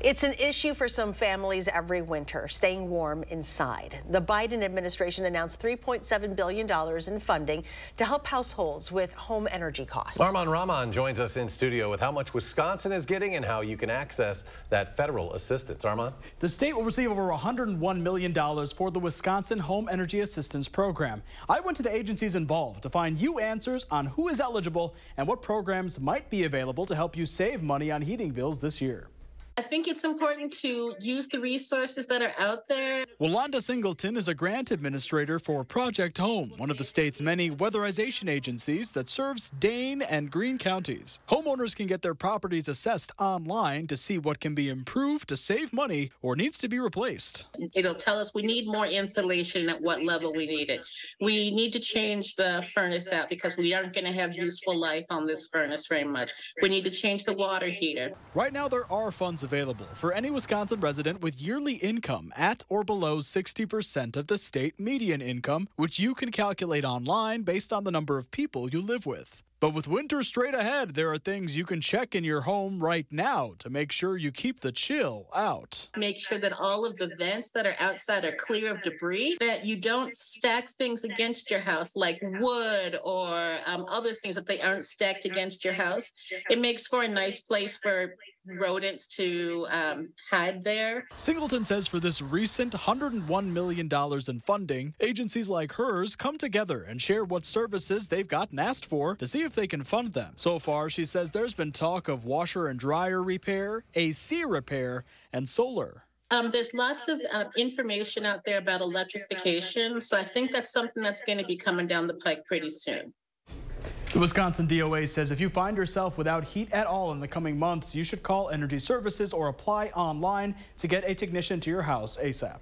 It's an issue for some families every winter, staying warm inside. The Biden administration announced $3.7 billion in funding to help households with home energy costs. Arman Rahman joins us in studio with how much Wisconsin is getting and how you can access that federal assistance. Arman? The state will receive over $101 million for the Wisconsin Home Energy Assistance Program. I went to the agencies involved to find you answers on who is eligible and what programs might be available to help you save money on heating bills this year. I think it's important to use the resources that are out there. Walanda Singleton is a grant administrator for Project Home, one of the state's many weatherization agencies that serves Dane and Green counties. Homeowners can get their properties assessed online to see what can be improved to save money or needs to be replaced. It'll tell us we need more insulation at what level we need it. We need to change the furnace out because we aren't going to have useful life on this furnace very much. We need to change the water heater. Right now, there are funds available for any Wisconsin resident with yearly income at or below 60% of the state median income, which you can calculate online based on the number of people you live with. But with winter straight ahead, there are things you can check in your home right now to make sure you keep the chill out. Make sure that all of the vents that are outside are clear of debris, that you don't stack things against your house like wood or um, other things that they aren't stacked against your house. It makes for a nice place for rodents to um, hide there. Singleton says for this recent $101 million in funding, agencies like hers come together and share what services they've gotten asked for to see if they can fund them. So far, she says there's been talk of washer and dryer repair, AC repair, and solar. Um, there's lots of uh, information out there about electrification, so I think that's something that's going to be coming down the pike pretty soon. The Wisconsin DOA says if you find yourself without heat at all in the coming months, you should call Energy Services or apply online to get a technician to your house ASAP.